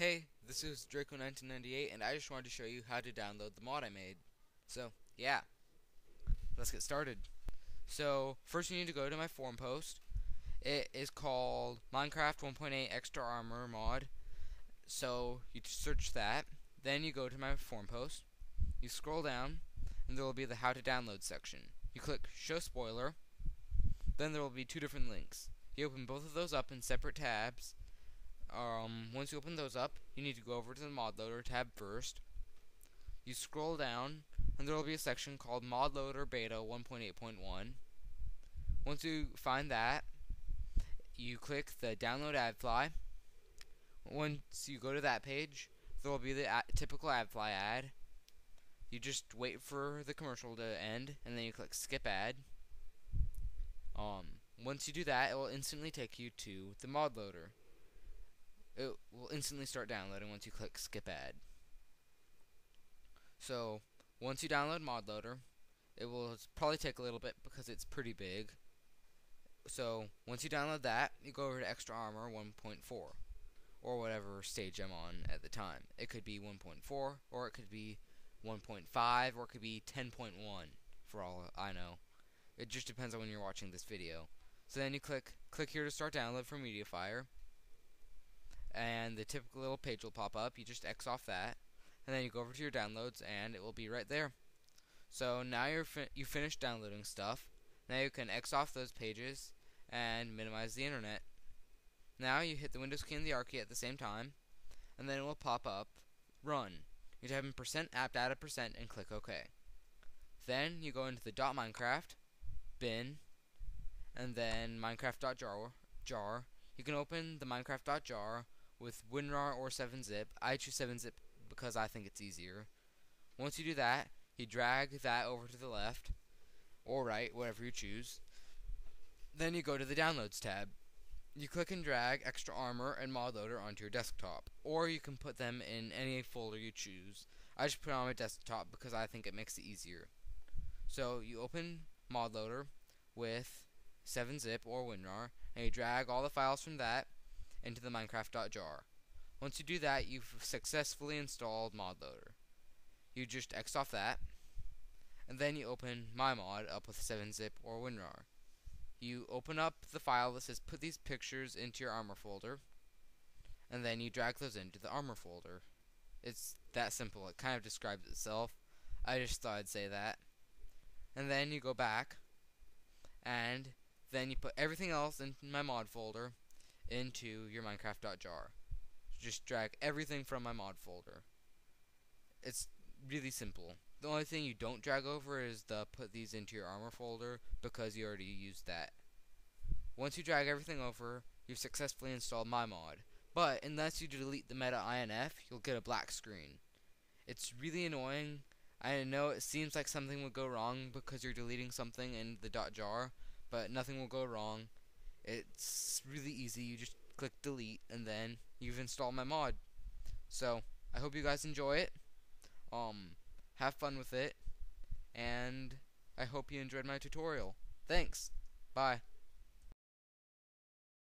Hey, this is Drako1998 and I just wanted to show you how to download the mod I made. So, yeah. Let's get started. So, first you need to go to my forum post. It is called Minecraft 1.8 Extra Armor mod. So, you search that. Then you go to my forum post. You scroll down and there will be the how to download section. You click show spoiler. Then there will be two different links. You open both of those up in separate tabs um, once you open those up, you need to go over to the mod loader tab first. You scroll down, and there will be a section called Mod Loader Beta 1.8.1. Once you find that, you click the Download AdFly. Once you go to that page, there will be the ad typical AdFly ad. You just wait for the commercial to end, and then you click Skip Ad. Um, once you do that, it will instantly take you to the mod loader it will instantly start downloading once you click skip ad. So once you download ModLoader, it will probably take a little bit because it's pretty big. So once you download that, you go over to Extra Armor 1.4 or whatever stage I'm on at the time. It could be 1.4 or it could be 1.5 or it could be 10.1 for all I know. It just depends on when you're watching this video. So then you click click here to start download from MediaFire and the typical little page will pop up. You just X off that, and then you go over to your downloads, and it will be right there. So now you're fi you finished downloading stuff. Now you can X off those pages and minimize the internet. Now you hit the Windows key and the R key at the same time, and then it will pop up Run. You type in percent app data percent and click OK. Then you go into the dot .minecraft bin, and then minecraft.jar jar. You can open the minecraft.jar with WinRAR or 7-zip. I choose 7-zip because I think it's easier. Once you do that, you drag that over to the left or right, whatever you choose. Then you go to the Downloads tab. You click and drag Extra Armor and Mod Loader onto your desktop, or you can put them in any folder you choose. I just put it on my desktop because I think it makes it easier. So you open Mod Loader with 7-zip or WinRAR, and you drag all the files from that into the minecraft.jar. Once you do that, you've successfully installed ModLoader. You just X off that, and then you open MyMod up with 7-zip or WinRAR. You open up the file that says put these pictures into your armor folder, and then you drag those into the armor folder. It's that simple. It kind of describes itself. I just thought I'd say that. And then you go back, and then you put everything else in my mod folder, into your Minecraft.jar. Just drag everything from my mod folder. It's really simple. The only thing you don't drag over is the put these into your armor folder because you already used that. Once you drag everything over, you've successfully installed my mod. But unless you delete the meta INF, you'll get a black screen. It's really annoying. I know it seems like something would go wrong because you're deleting something in the .jar, but nothing will go wrong. It's really easy. You just click delete and then you've installed my mod. So, I hope you guys enjoy it. Um, have fun with it. And I hope you enjoyed my tutorial. Thanks. Bye.